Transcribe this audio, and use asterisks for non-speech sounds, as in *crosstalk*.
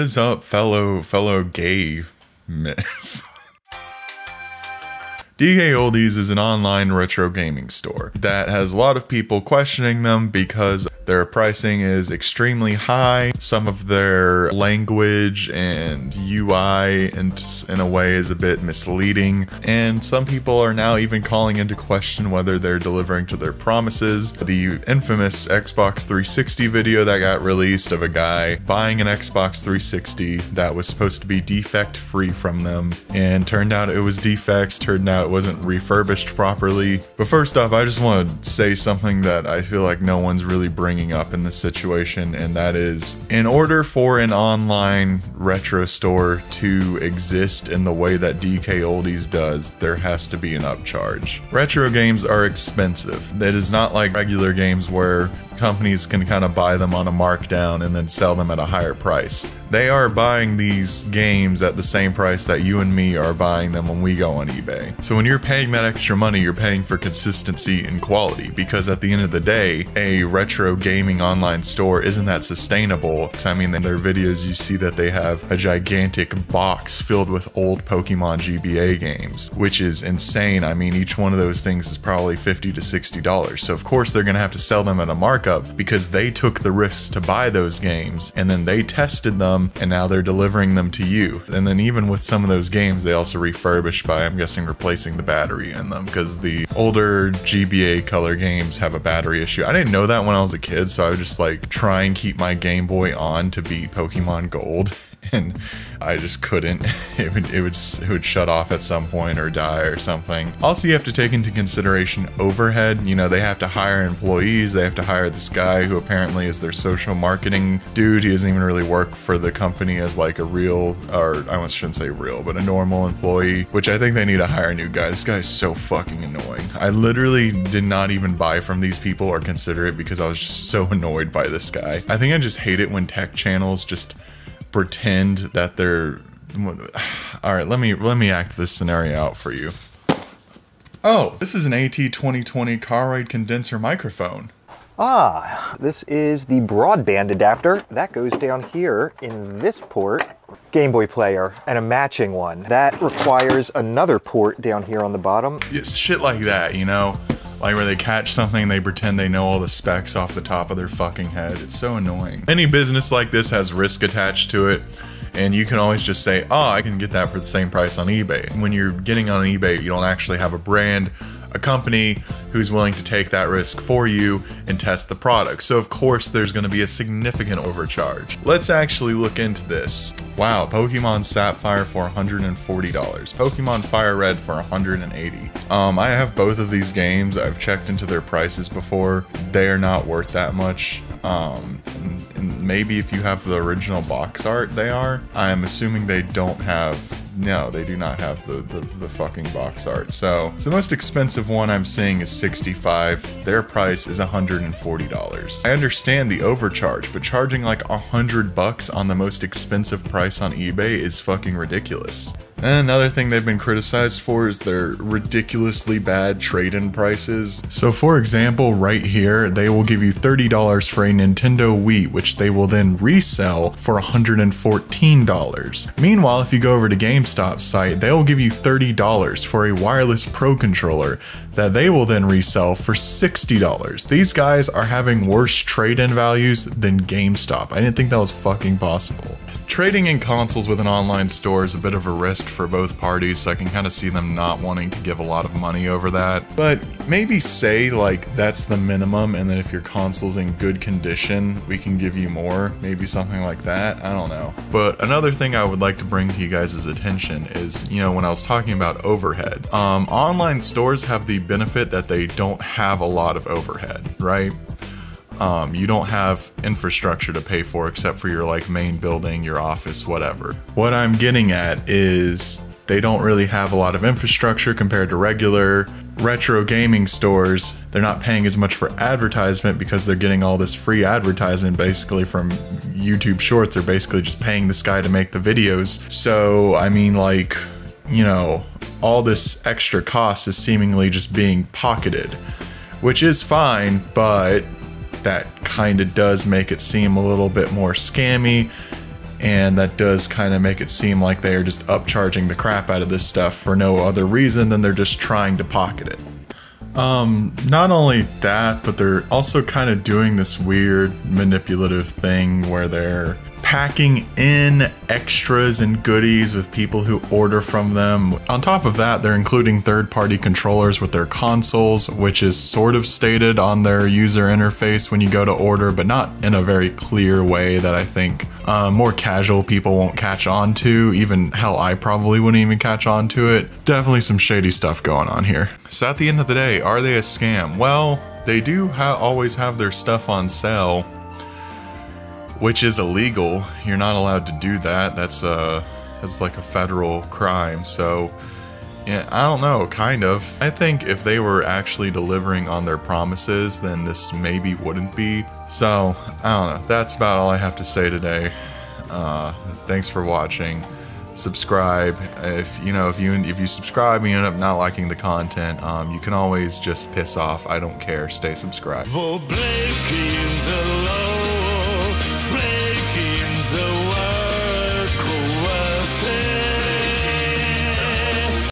What is up, fellow fellow gay men? *laughs* DK Oldies is an online retro gaming store that has a lot of people questioning them because their pricing is extremely high. Some of their language and UI and in a way is a bit misleading. And some people are now even calling into question whether they're delivering to their promises. The infamous Xbox 360 video that got released of a guy buying an Xbox 360 that was supposed to be defect free from them and turned out it was defects, turned out it wasn't refurbished properly. But first off, I just want to say something that I feel like no one's really bringing up in this situation, and that is in order for an online retro store to exist in the way that DK Oldies does, there has to be an upcharge. Retro games are expensive. It is not like regular games where companies can kind of buy them on a markdown and then sell them at a higher price. They are buying these games at the same price that you and me are buying them when we go on eBay. So when you're paying that extra money, you're paying for consistency and quality because at the end of the day, a retro gaming online store isn't that sustainable. I mean, in their videos, you see that they have a gigantic box filled with old Pokemon GBA games, which is insane. I mean, each one of those things is probably 50 to $60. So of course they're going to have to sell them at a markup because they took the risks to buy those games and then they tested them and now they're delivering them to you. And then even with some of those games, they also refurbish by, I'm guessing, replacing the battery in them because the older GBA color games have a battery issue. I didn't know that when I was a kid, so I would just like try and keep my Game Boy on to beat Pokemon Gold. *laughs* and I just couldn't. *laughs* It would, it would it would shut off at some point or die or something. Also, you have to take into consideration overhead. You know, they have to hire employees. They have to hire this guy who apparently is their social marketing dude. He doesn't even really work for the company as like a real, or I shouldn't say real, but a normal employee. Which I think they need to hire a new guy. This guy is so fucking annoying. I literally did not even buy from these people or consider it because I was just so *laughs* annoyed by this guy. I think I just hate it when tech channels just pretend that they're all right let me let me act this scenario out for you. Oh this is an at2020 cardioid condenser microphone. Ah this is the broadband adapter that goes down here in this port. Game Boy player and a matching one. That requires another port down here on the bottom. It's shit like that you know like where they catch something they pretend they know all the specs off the top of their fucking head. It's so annoying. Any business like this has risk attached to it. And you can always just say, oh, I can get that for the same price on eBay. When you're getting on eBay, you don't actually have a brand a company who's willing to take that risk for you and test the product. So of course there's going to be a significant overcharge. Let's actually look into this. Wow, Pokemon Sapphire for $140. Pokemon Fire Red for 180 Um, I have both of these games. I've checked into their prices before. They are not worth that much. Um, and, and maybe if you have the original box art, they are. I'm assuming they don't have no, they do not have the, the, the, fucking box art. So, the most expensive one I'm seeing is 65. Their price is $140. I understand the overcharge, but charging like 100 bucks on the most expensive price on eBay is fucking ridiculous. And another thing they've been criticized for is their ridiculously bad trade-in prices. So for example, right here, they will give you $30 for a Nintendo Wii, which they will then resell for $114. Meanwhile, if you go over to GameStop's site, they will give you $30 for a wireless Pro controller that they will then resell for $60. These guys are having worse trade-in values than GameStop. I didn't think that was fucking possible. Trading in consoles with an online store is a bit of a risk for both parties, so I can kind of see them not wanting to give a lot of money over that. But maybe say, like, that's the minimum, and then if your console's in good condition, we can give you more. Maybe something like that. I don't know. But another thing I would like to bring to you guys' attention is, you know, when I was talking about overhead, um, online stores have the benefit that they don't have a lot of overhead, right? Um, you don't have infrastructure to pay for except for your like main building, your office, whatever. What I'm getting at is they don't really have a lot of infrastructure compared to regular retro gaming stores. They're not paying as much for advertisement because they're getting all this free advertisement basically from YouTube Shorts. They're basically just paying this guy to make the videos. So, I mean, like, you know, all this extra cost is seemingly just being pocketed, which is fine, but that kind of does make it seem a little bit more scammy. And that does kind of make it seem like they are just upcharging the crap out of this stuff for no other reason than they're just trying to pocket it. Um, not only that, but they're also kind of doing this weird manipulative thing where they're packing in extras and goodies with people who order from them. On top of that, they're including third party controllers with their consoles, which is sort of stated on their user interface when you go to order, but not in a very clear way that I think uh, more casual people won't catch on to. Even hell, I probably wouldn't even catch on to it. Definitely some shady stuff going on here. So at the end of the day, are they a scam? Well, they do ha always have their stuff on sale which is illegal. You're not allowed to do that. That's a that's like a federal crime. So yeah, I don't know, kind of. I think if they were actually delivering on their promises, then this maybe wouldn't be. So, I don't know. That's about all I have to say today. Uh, thanks for watching. Subscribe. If you know if you if you subscribe and you end up not liking the content, um, you can always just piss off. I don't care. Stay subscribed.